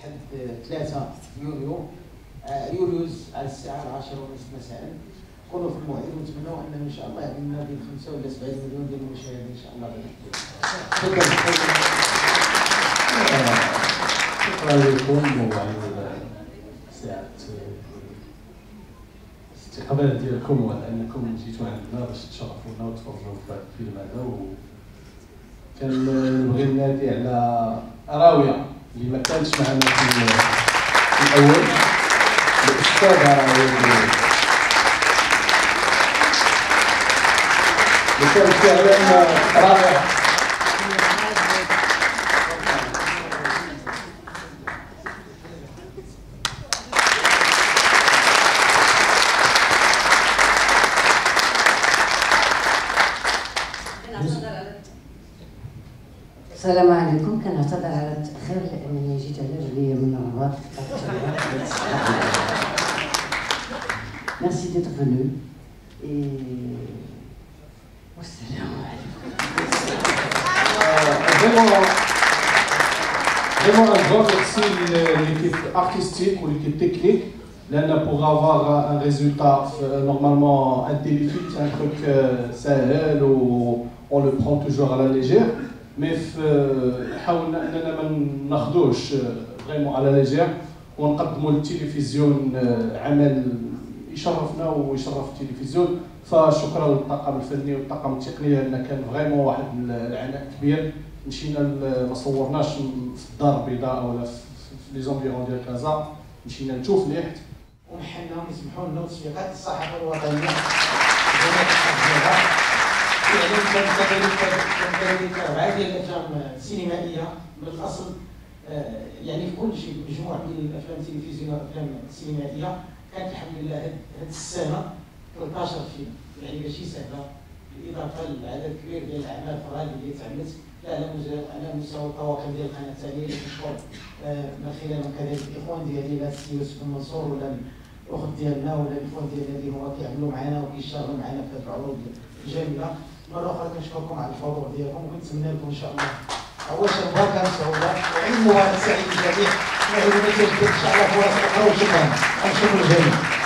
لحد 3 يوليو. آه، يوليوز على الساعة 10 ونصف مساء. كونوا في الموعد ونتمنوا أن إن شاء الله يعطي لنا بين 5 ولا 70 مليون ديال المشاهدين إن شاء الله. شكرا. لكم. وعلى ساعة الاستقبال ديالكم وعلى أنكم جيتوا عندنا باش تشرفونا وتفرجوا في الفيلم هذا. و كنبغي ننادي على راوية. اللي ما كانتش معنا في الأول. الأستاذة راويه اللي فعلا رائع. السلام عليكم كنعتذر على التاخير لانني جيت على رجلي من الرباط Merci d'être venu et والسلام عليكم. vraiment, vraiment un grand merci à l'équipe artistique ou l'équipe technique. Là, pour avoir un résultat euh, normalement un téléfilm, c'est un truc euh, sahel ou on le prend toujours à la légère. مي حاولنا إننا ما ناخذوش vraiment à la légère ونقدموا للتلفزيون عمل يشرفنا ويشرف التلفزيون. فشكرا للطاقم الفني والطاقم التقني لأن كان vraiment واحد العناء كبير. مشينا ما صورناش في الدار البيضاء ولا في les environs ديال كازا مشينا نشوف ليحت ونحن يسمحوا لنا تسويقات الصحافة الوطنية. يعني في كل شيء مجموعه من الافلام التلفزيونيه والافلام السينمائية كانت الحمد لله هذه السنة 13 فيلم يعني ماشي سهله بالاضافه لعدد كبير ديال الاعمال الفراديه اللي تعملت لا على على مستوى الطواقم ديال القناه الثانية اللي كنشكر من خلالهم كذلك الاخوان ديالي لا السي يوسف المنصور ولا الاخت ديالنا ولا الاخوان ديالنا اللي هما كيعملوا معنا وكيشتغلوا معنا في هذه العروض الجميله مرة أخرى كنشكركم على الحضور ديالكم وكنتمنى لكم إن شاء الله. أول شربه كان صعوبه وعلمها سعيد جميع نعود إن شاء الله فرص أخرى وشكرا نشكر الجميع.